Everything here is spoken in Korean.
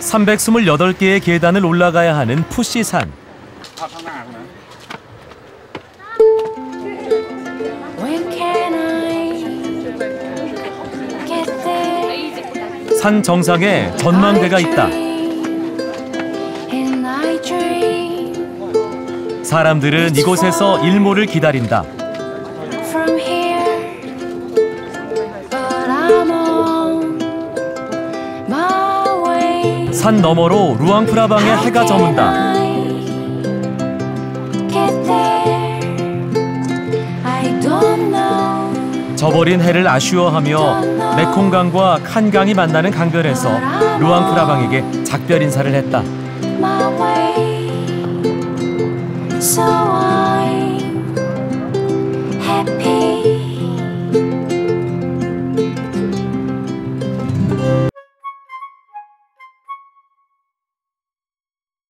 328개의 계단을 올라가야 하는 푸시산. 산 정상에 전망대가 있다. 사람들은 이곳에서 일몰을 기다린다. 산 너머로 루앙프라방의 해가 저문다. 저버린 해를 아쉬워하며 메콩강과 칸강이 만나는 강변에서 루앙프라방에게 작별 인사를 했다.